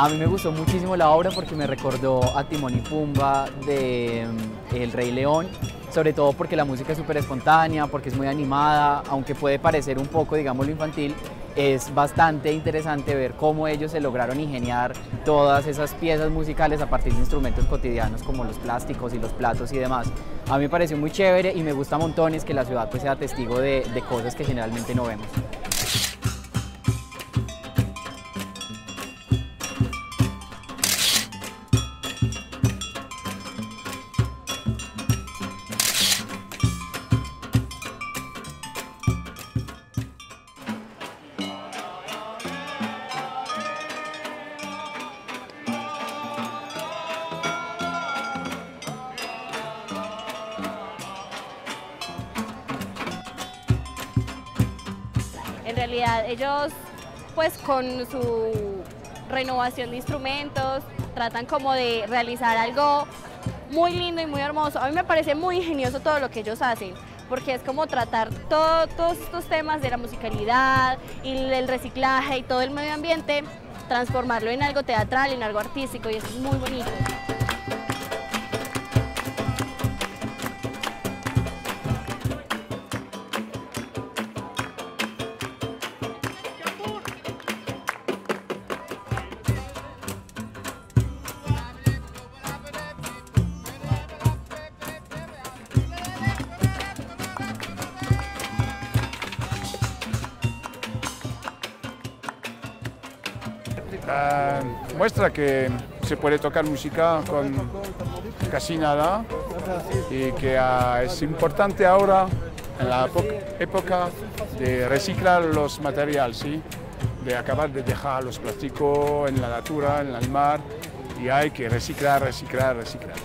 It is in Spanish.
A mí me gustó muchísimo la obra porque me recordó a Timón y Pumba de mm, El Rey León, sobre todo porque la música es súper espontánea, porque es muy animada, aunque puede parecer un poco, digámoslo, infantil, es bastante interesante ver cómo ellos se lograron ingeniar todas esas piezas musicales a partir de instrumentos cotidianos como los plásticos y los platos y demás. A mí me pareció muy chévere y me gusta montones que la ciudad pues, sea testigo de, de cosas que generalmente no vemos. En realidad ellos pues con su renovación de instrumentos tratan como de realizar algo muy lindo y muy hermoso. A mí me parece muy ingenioso todo lo que ellos hacen porque es como tratar todos estos temas de la musicalidad y el reciclaje y todo el medio ambiente, transformarlo en algo teatral, en algo artístico y eso es muy bonito. Uh, muestra que se puede tocar música con casi nada y que uh, es importante ahora, en la época, de reciclar los materiales, ¿sí? de acabar de dejar los plásticos en la natura, en el mar, y hay que reciclar, reciclar, reciclar.